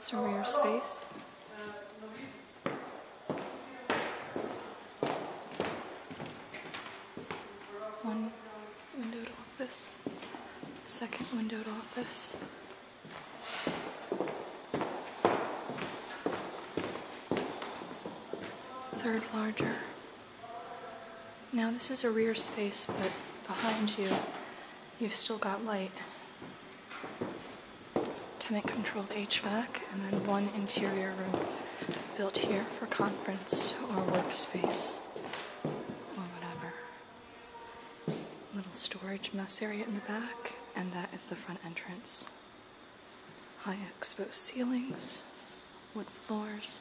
A rear space. One windowed office, second windowed office. Third larger. Now this is a rear space, but behind you, you've still got light. Tenant controlled HVAC, and then one interior room built here for conference or workspace or whatever. Little storage mess area in the back, and that is the front entrance. High exposed ceilings, wood floors.